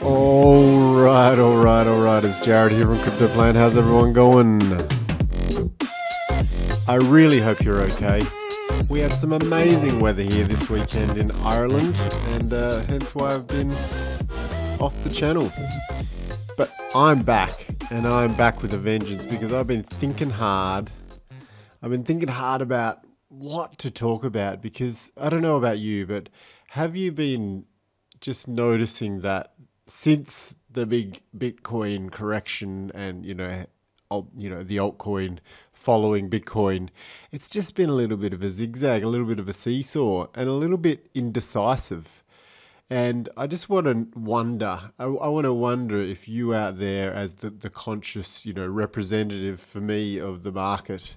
All right, all right, all right. It's Jared here from Crypto Plan. How's everyone going? I really hope you're okay. We had some amazing weather here this weekend in Ireland, and uh, hence why I've been off the channel. But I'm back, and I'm back with a vengeance because I've been thinking hard. I've been thinking hard about what to talk about because I don't know about you, but have you been just noticing that since the big Bitcoin correction and you know you know the altcoin following Bitcoin, it's just been a little bit of a zigzag, a little bit of a seesaw, and a little bit indecisive. And I just want to wonder, I, I want to wonder if you out there, as the, the conscious, you know, representative for me of the market,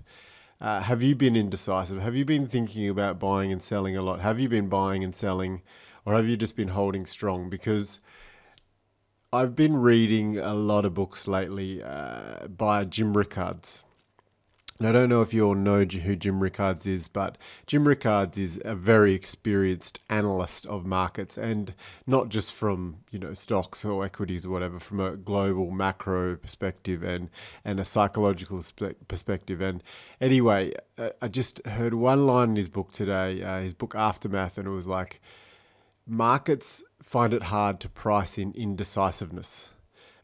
uh, have you been indecisive? Have you been thinking about buying and selling a lot? Have you been buying and selling, or have you just been holding strong? Because I've been reading a lot of books lately uh, by Jim Rickards. And I don't know if you all know who Jim Rickards is, but Jim Rickards is a very experienced analyst of markets, and not just from you know stocks or equities or whatever, from a global macro perspective and and a psychological perspective. And anyway, I just heard one line in his book today, uh, his book Aftermath, and it was like markets find it hard to price in indecisiveness.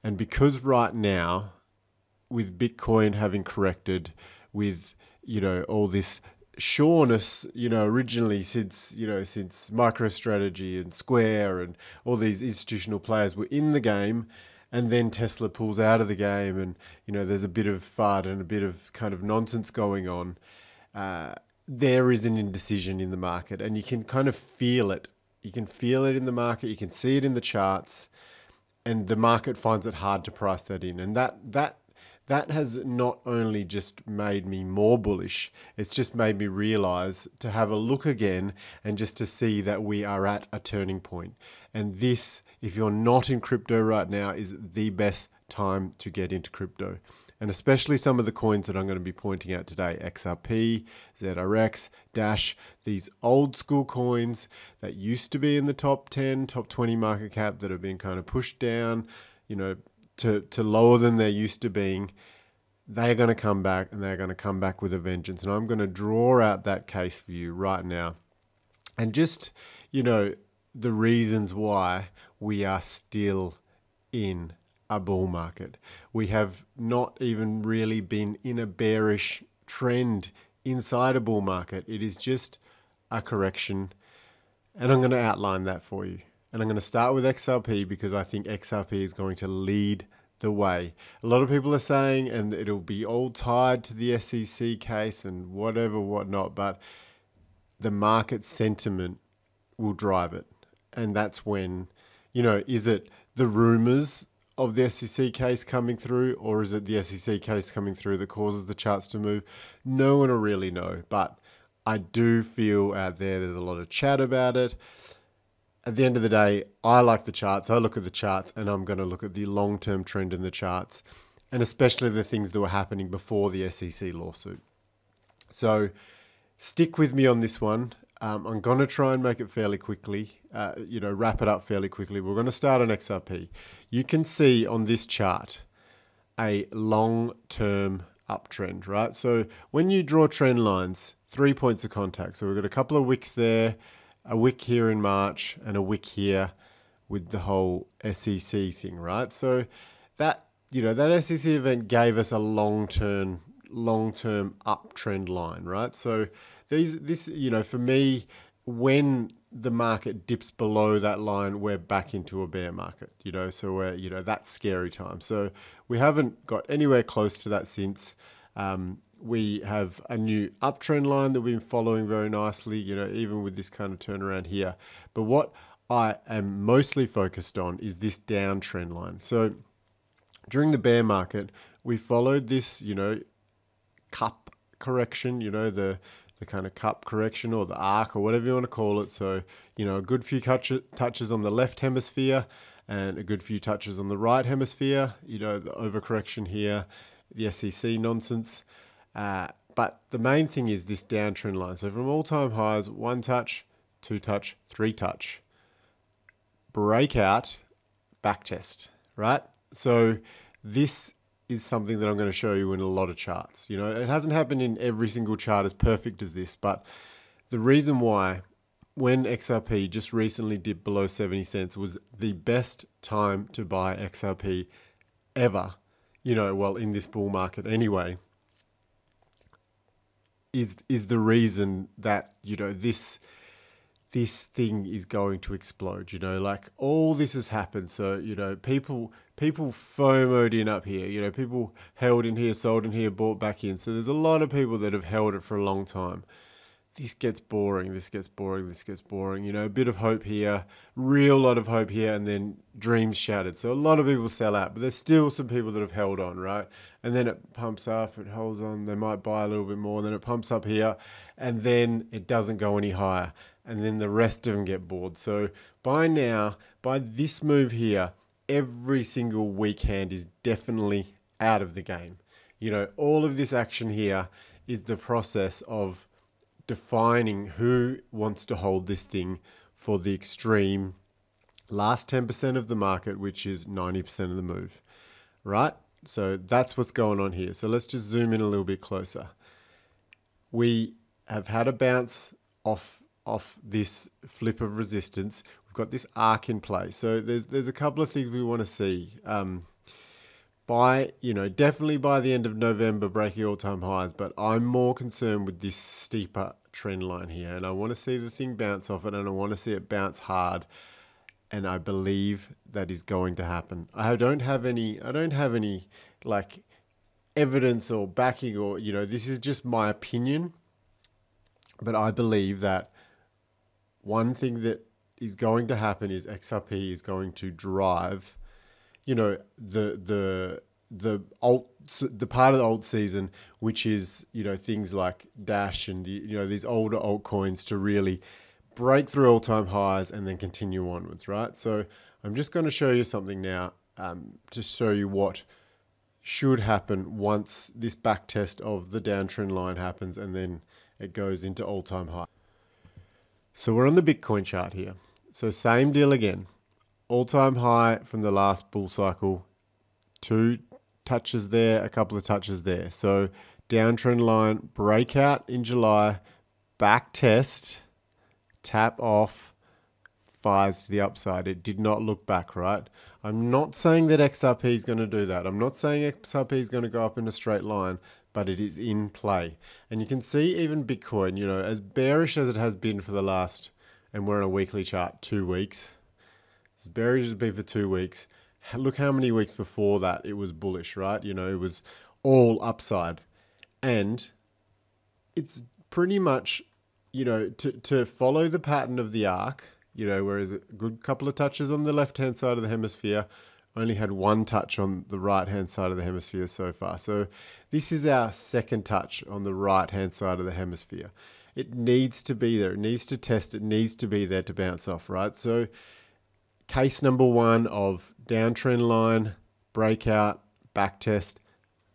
And because right now, with Bitcoin having corrected, with you know all this sureness, you know, originally since you know since MicroStrategy and Square and all these institutional players were in the game, and then Tesla pulls out of the game, and you know there's a bit of fart and a bit of kind of nonsense going on. Uh, there is an indecision in the market, and you can kind of feel it you can feel it in the market, you can see it in the charts, and the market finds it hard to price that in. And that that that has not only just made me more bullish, it's just made me realize to have a look again and just to see that we are at a turning point. And this, if you're not in crypto right now, is the best time to get into crypto and especially some of the coins that I'm going to be pointing out today XRP, ZRX, Dash, these old school coins that used to be in the top 10, top 20 market cap that have been kind of pushed down, you know, to, to lower than they're used to being. They're going to come back and they're going to come back with a vengeance. And I'm going to draw out that case for you right now. And just, you know, the reasons why we are still in a bull market. We have not even really been in a bearish trend inside a bull market. It is just a correction. And I'm going to outline that for you. And I'm going to start with XRP because I think XRP is going to lead the way. A lot of people are saying, and it'll be all tied to the SEC case and whatever, whatnot, but the market sentiment will drive it. And that's when, you know, is it the rumors of the SEC case coming through, or is it the SEC case coming through that causes the charts to move? No one will really know, but I do feel out there there's a lot of chat about it. At the end of the day, I like the charts. I look at the charts and I'm going to look at the long term trend in the charts, and especially the things that were happening before the SEC lawsuit. So stick with me on this one. Um, I'm going to try and make it fairly quickly uh, you know, wrap it up fairly quickly. We're going to start on XRP. You can see on this chart a long-term uptrend, right? So when you draw trend lines, three points of contact. So we've got a couple of wicks there, a wick here in March, and a wick here with the whole SEC thing, right? So that you know that SEC event gave us a long-term long-term uptrend line, right? So these this you know for me when the market dips below that line, we're back into a bear market, you know, so we're, you know, that's scary time. So we haven't got anywhere close to that since. Um, we have a new uptrend line that we've been following very nicely, you know, even with this kind of turnaround here. But what I am mostly focused on is this downtrend line. So during the bear market, we followed this, you know, cup correction, you know, the the kind of cup correction or the arc or whatever you want to call it. So, you know, a good few touches on the left hemisphere and a good few touches on the right hemisphere, you know, the overcorrection here, the SEC nonsense. Uh, but the main thing is this downtrend line. So from all time highs, one touch, two touch, three touch. breakout, backtest, right? So this is something that I'm going to show you in a lot of charts. You know, it hasn't happened in every single chart as perfect as this, but the reason why when XRP just recently dipped below 70 cents was the best time to buy XRP ever, you know, well, in this bull market anyway, is is the reason that, you know, this this thing is going to explode, you know, like all this has happened. So, you know, people people FOMOed in up here, you know, people held in here, sold in here, bought back in. So there's a lot of people that have held it for a long time this gets boring, this gets boring, this gets boring. You know, a bit of hope here, real lot of hope here, and then dreams shattered. So a lot of people sell out, but there's still some people that have held on, right? And then it pumps up, it holds on, they might buy a little bit more, then it pumps up here, and then it doesn't go any higher. And then the rest of them get bored. So by now, by this move here, every single weak hand is definitely out of the game. You know, all of this action here is the process of defining who wants to hold this thing for the extreme last 10% of the market, which is 90% of the move, right? So that's what's going on here. So let's just zoom in a little bit closer. We have had a bounce off off this flip of resistance. We've got this arc in play. So there's there's a couple of things we want to see. Um, by, you know, definitely by the end of November breaking all time highs, but I'm more concerned with this steeper trend line here. And I want to see the thing bounce off it and I want to see it bounce hard. And I believe that is going to happen. I don't have any, I don't have any like evidence or backing or, you know, this is just my opinion. But I believe that one thing that is going to happen is XRP is going to drive you know the the the alt the part of the alt season which is you know things like dash and the you know these older altcoins to really break through all-time highs and then continue onwards right? So i'm just going to show you something now um, to show you what should happen once this back test of the downtrend line happens and then it goes into all-time high. So we're on the bitcoin chart here. So same deal again. All time high from the last bull cycle. Two touches there, a couple of touches there. So downtrend line breakout in July, back test, tap off, fires to the upside. It did not look back, right? I'm not saying that XRP is going to do that. I'm not saying XRP is going to go up in a straight line, but it is in play. And you can see even Bitcoin, you know, as bearish as it has been for the last, and we're on a weekly chart, two weeks, it's bearish as it's been for two weeks. Look how many weeks before that it was bullish, right? You know, it was all upside. And it's pretty much, you know, to, to follow the pattern of the arc, you know, whereas a good couple of touches on the left hand side of the hemisphere, only had one touch on the right hand side of the hemisphere so far. So this is our second touch on the right hand side of the hemisphere. It needs to be there. It needs to test. It needs to be there to bounce off, right? So case number one of downtrend line, breakout, backtest,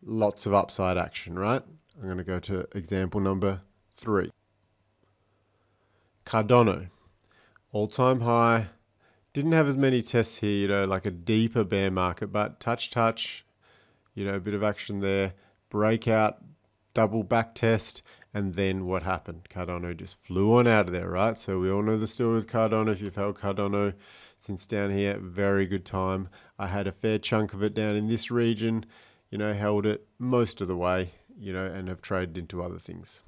lots of upside action, right? I'm going to go to example number three. Cardano, all time high. Didn't have as many tests here, you know, like a deeper bear market, but touch, touch, you know, a bit of action there. Breakout, double back test, and then what happened? Cardano just flew on out of there, right? So we all know the story with Cardano. If you've held Cardano, since down here, very good time. I had a fair chunk of it down in this region, you know, held it most of the way, you know, and have traded into other things.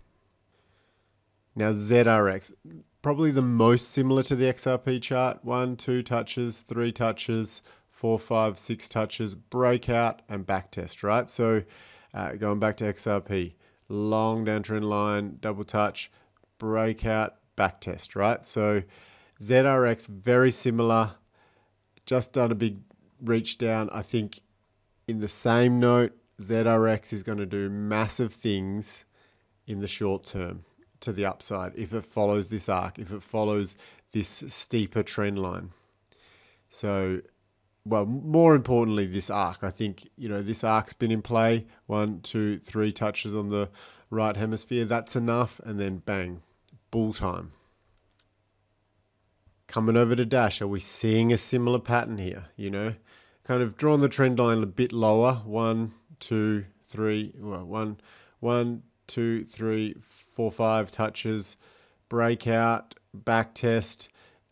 Now ZRX, probably the most similar to the XRP chart. One, two touches, three touches, four, five, six touches, breakout and backtest, right? So uh, going back to XRP, long downtrend line, double touch, breakout, backtest, right? So ZRX, very similar. Just done a big reach down. I think in the same note, ZRX is going to do massive things in the short term to the upside if it follows this arc, if it follows this steeper trend line. So, well, more importantly, this arc. I think, you know, this arc's been in play. One, two, three touches on the right hemisphere. That's enough. And then bang, bull time. Coming over to Dash, are we seeing a similar pattern here? You know, kind of drawn the trend line a bit lower. One, two, three, well, one, one, two, three, four, five touches, breakout, back test.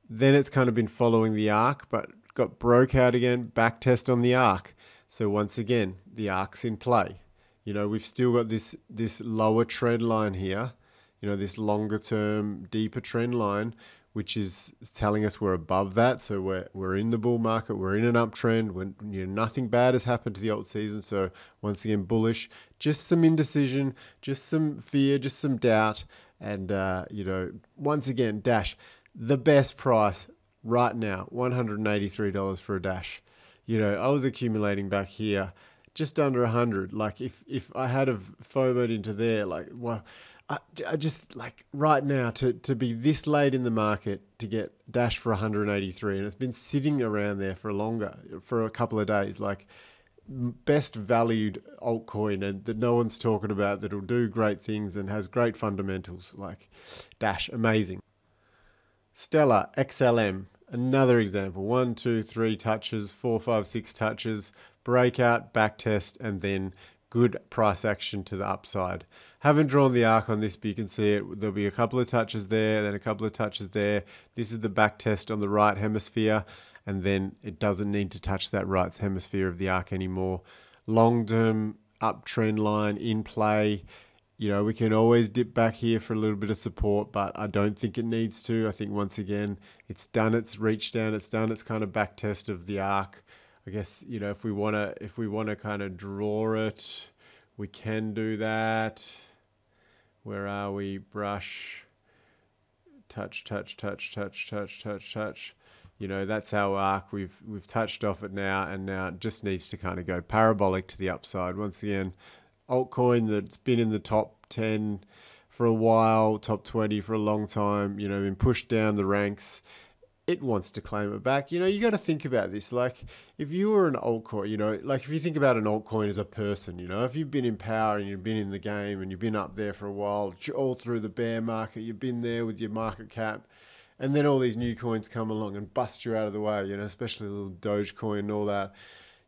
Then it's kind of been following the arc, but got broke out again, back test on the arc. So once again, the arc's in play. You know, we've still got this this lower trend line here, you know, this longer term, deeper trend line, which is telling us we're above that. So we're we're in the bull market, we're in an uptrend. When you know nothing bad has happened to the alt season. So once again, bullish. Just some indecision, just some fear, just some doubt, and uh, you know, once again, dash the best price right now, one hundred and eighty three dollars for a dash. You know, I was accumulating back here just under 100 like if if i had a fomoed into there like well I, I just like right now to to be this late in the market to get dash for 183 and it's been sitting around there for longer for a couple of days like best valued altcoin and that no one's talking about that'll do great things and has great fundamentals like dash amazing. Stellar xlm another example one two three touches four five six touches breakout, back test, and then good price action to the upside. Haven't drawn the arc on this, but you can see it. There'll be a couple of touches there, then a couple of touches there. This is the back test on the right hemisphere, and then it doesn't need to touch that right hemisphere of the arc anymore. Long term uptrend line in play. You know, we can always dip back here for a little bit of support, but I don't think it needs to. I think once again, it's done its reach down, it's done its kind of back test of the arc. I guess you know if we want to if we want to kind of draw it, we can do that. Where are we? Brush, touch, touch, touch, touch, touch, touch, touch. You know that's our arc. We've we've touched off it now, and now it just needs to kind of go parabolic to the upside once again. Altcoin that's been in the top ten for a while, top twenty for a long time. You know, been pushed down the ranks it wants to claim it back. You know, you got to think about this. Like, if you were an altcoin, you know, like if you think about an altcoin as a person, you know, if you've been in power and you've been in the game and you've been up there for a while, all through the bear market, you've been there with your market cap, and then all these new coins come along and bust you out of the way, you know, especially little Dogecoin and all that.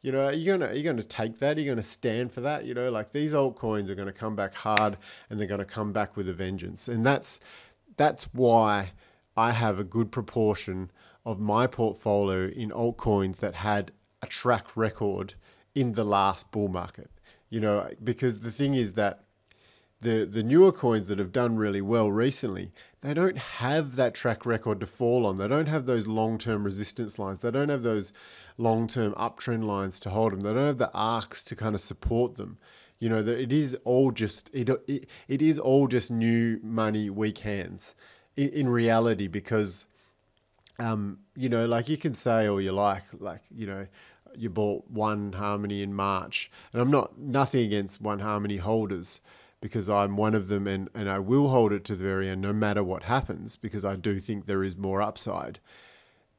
You know, are you gonna are you gonna take that? Are you gonna stand for that? You know, like these altcoins are gonna come back hard and they're gonna come back with a vengeance, and that's that's why I have a good proportion of my portfolio in altcoins that had a track record in the last bull market. You know, because the thing is that the the newer coins that have done really well recently, they don't have that track record to fall on. They don't have those long-term resistance lines. They don't have those long-term uptrend lines to hold them. They don't have the arcs to kind of support them. You know, it is all just it, it, it is all just new money, weak hands in, in reality because um, you know, like you can say all you like, like, you know, you bought one harmony in March. And I'm not nothing against one harmony holders because I'm one of them and, and I will hold it to the very end no matter what happens because I do think there is more upside.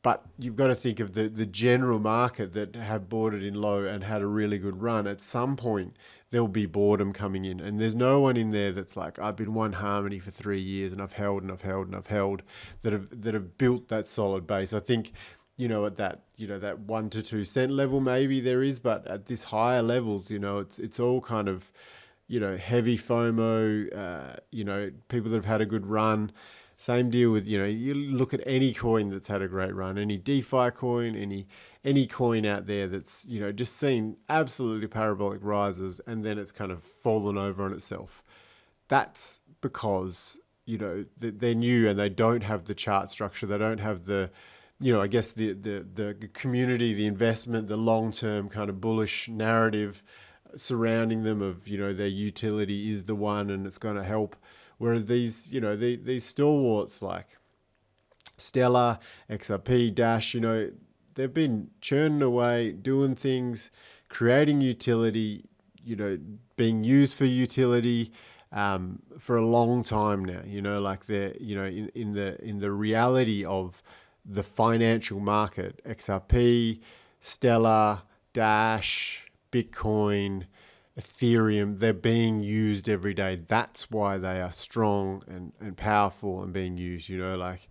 But you've got to think of the, the general market that have bought it in low and had a really good run. At some point, there'll be boredom coming in. And there's no one in there that's like, I've been one harmony for three years and I've held and I've held and I've held that have that have built that solid base. I think, you know, at that, you know, that one to two cent level maybe there is, but at this higher levels, you know, it's it's all kind of, you know, heavy FOMO, uh, you know, people that have had a good run. Same deal with you know you look at any coin that's had a great run, any DeFi coin, any any coin out there that's you know just seen absolutely parabolic rises and then it's kind of fallen over on itself. That's because you know they're new and they don't have the chart structure. They don't have the you know I guess the the the community, the investment, the long term kind of bullish narrative surrounding them of you know their utility is the one and it's going to help Whereas these, you know, the, these stalwarts like Stellar, XRP, Dash, you know, they've been churning away, doing things, creating utility, you know, being used for utility um, for a long time now. You know, like they're, you know, in, in the in the reality of the financial market, XRP, Stellar, Dash, Bitcoin, Ethereum, they're being used every day. That's why they are strong and, and powerful and being used, you know, like,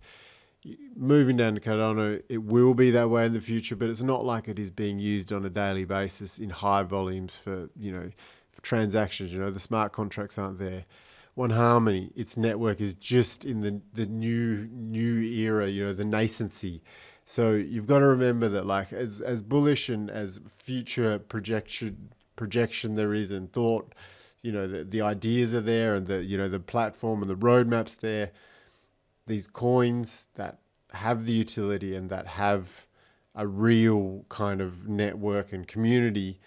moving down to Cardano, it will be that way in the future, but it's not like it is being used on a daily basis in high volumes for, you know, for transactions. You know, the smart contracts aren't there. One Harmony, its network is just in the, the new new era, you know, the nascency. So you've got to remember that like as as bullish and as future projection projection there is and thought, you know, the, the ideas are there and the you know the platform and the roadmaps there these coins that have the utility and that have a real kind of network and community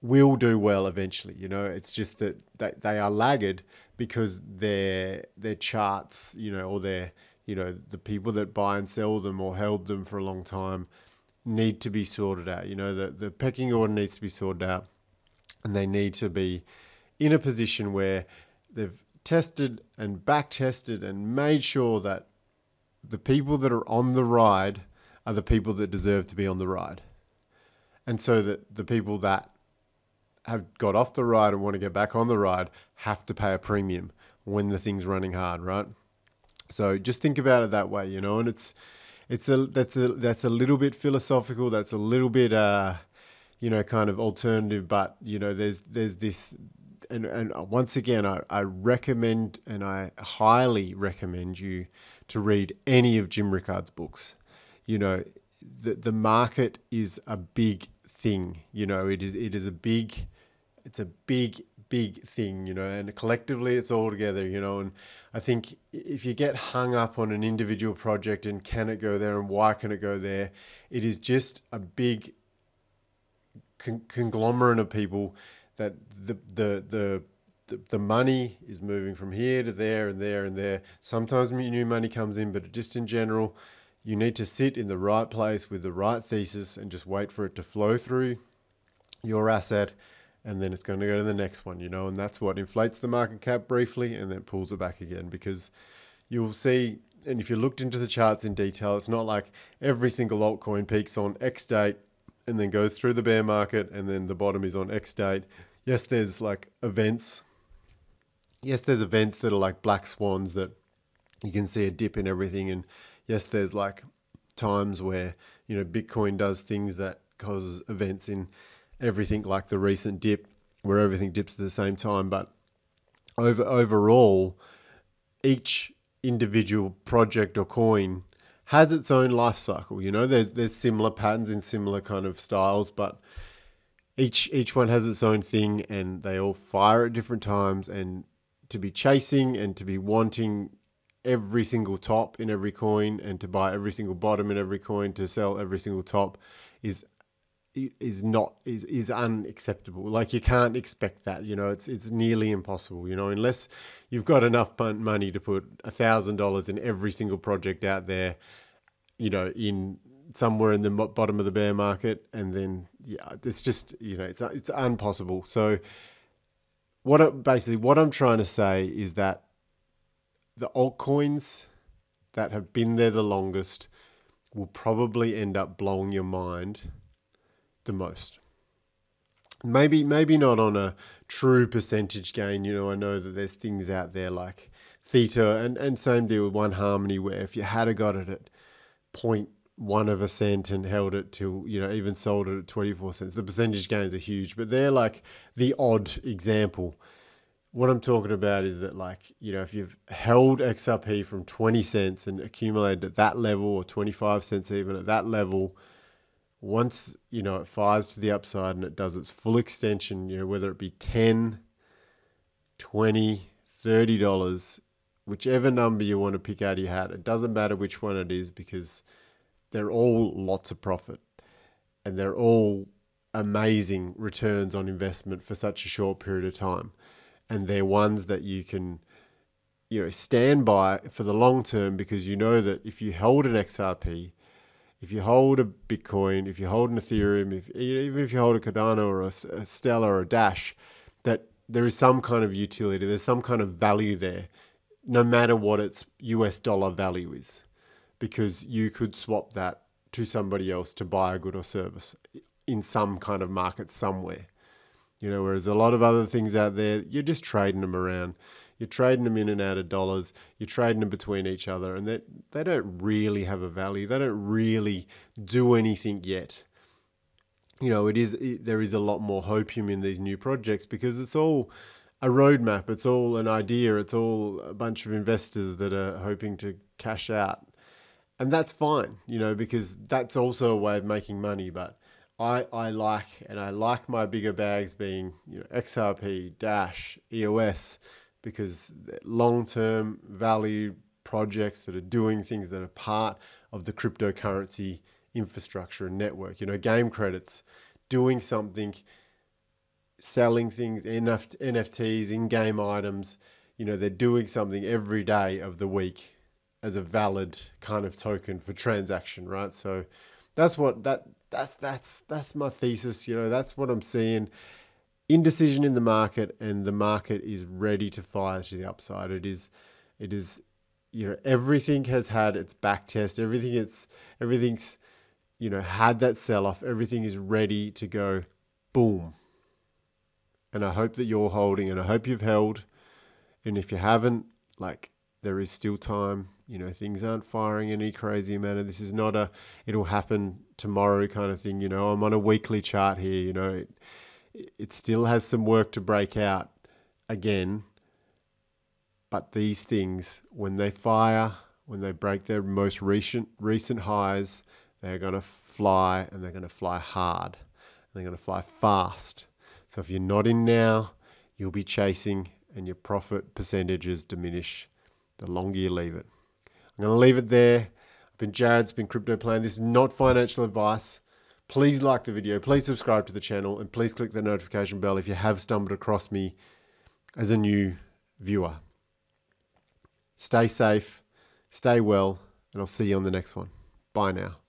will do well eventually. You know, it's just that they, they are lagged because their their charts, you know, or their you know the people that buy and sell them or held them for a long time need to be sorted out. You know, the the pecking order needs to be sorted out, and they need to be in a position where they've tested and back tested and made sure that the people that are on the ride are the people that deserve to be on the ride. And so that the people that have got off the ride and want to get back on the ride have to pay a premium when the thing's running hard, right? So just think about it that way, you know, and it's it's a that's a that's a little bit philosophical, that's a little bit uh you know kind of alternative, but you know there's there's this and, and once again, I, I recommend and I highly recommend you to read any of Jim Rickards' books. You know, the the market is a big thing. You know, it is it is a big, it's a big big thing. You know, and collectively it's all together. You know, and I think if you get hung up on an individual project and can it go there and why can it go there, it is just a big con- conglomerate of people that the the the the, money is moving from here to there and there and there. Sometimes new money comes in, but just in general, you need to sit in the right place with the right thesis and just wait for it to flow through your asset and then it's going to go to the next one, you know, and that's what inflates the market cap briefly and then pulls it back again because you'll see and if you looked into the charts in detail, it's not like every single altcoin peaks on X date and then goes through the bear market and then the bottom is on X date yes, there's like events. Yes, there's events that are like black swans that you can see a dip in everything. And yes, there's like times where, you know, Bitcoin does things that causes events in everything like the recent dip where everything dips at the same time. But over overall, each individual project or coin has its own life cycle. You know, there's there's similar patterns in similar kind of styles, but each each one has its own thing and they all fire at different times and to be chasing and to be wanting every single top in every coin and to buy every single bottom in every coin to sell every single top is is not is is unacceptable like you can't expect that you know it's it's nearly impossible you know unless you've got enough money to put a thousand dollars in every single project out there you know in somewhere in the bottom of the bear market, and then yeah, it's just you know it's it's impossible. So what basically what I'm trying to say is that the altcoins that have been there the longest will probably end up blowing your mind the most. Maybe maybe not on a true percentage gain. You know, I know that there's things out there like theta and, and same deal with one harmony where if you had a got it at point one of a cent and held it till you know even sold it at 24 cents the percentage gains are huge but they're like the odd example what i'm talking about is that like you know if you've held xrp from 20 cents and accumulated at that level or 25 cents even at that level once you know it fires to the upside and it does its full extension you know whether it be 10 20 30 dollars whichever number you want to pick out of your hat it doesn't matter which one it is because they're all lots of profit and they're all amazing returns on investment for such a short period of time. And they're ones that you can, you know, stand by for the long term because you know that if you hold an XRP, if you hold a Bitcoin, if you hold an Ethereum, if even if you hold a Cardano or a, a Stellar or a Dash, that there is some kind of utility, there's some kind of value there, no matter what its US dollar value is because you could swap that to somebody else to buy a good or service in some kind of market somewhere. You know, whereas a lot of other things out there, you're just trading them around. You're trading them in and out of dollars. You're trading them between each other, and they they don't really have a value. They don't really do anything yet. You know, it is it, there is a lot more hopium in these new projects because it's all a roadmap. It's all an idea. It's all a bunch of investors that are hoping to cash out, and that's fine. You know, because that's also a way of making money, but I, I like and I like my bigger bags being you know XRP, Dash, EOS because long term value projects that are doing things that are part of the cryptocurrency infrastructure and network. You know, game credits, doing something, selling things, NFTs, in game items. You know, they're doing something every day of the week as a valid kind of token for transaction, right? So that's what that that's that's that's my thesis. You know, that's what I'm seeing. Indecision in the market, and the market is ready to fire to the upside. It is, it is, you know, everything has had its back test. Everything it's everything's, you know, had that sell off. Everything is ready to go, boom. And I hope that you're holding, and I hope you've held. And if you haven't, like, there is still time. You know, things aren't firing in any crazy manner. This is not a it'll happen tomorrow kind of thing. You know, I'm on a weekly chart here. You know, it, it still has some work to break out again. But these things, when they fire, when they break their most recent recent highs, they're going to fly and they're going to fly hard. And they're going to fly fast. So if you're not in now, you'll be chasing and your profit percentages diminish the longer you leave it. I'm going to leave it there. I've been Jared, it's been Crypto Plan. This is not financial advice. Please like the video, please subscribe to the channel, and please click the notification bell if you have stumbled across me as a new viewer. Stay safe, stay well, and I'll see you on the next one. Bye now.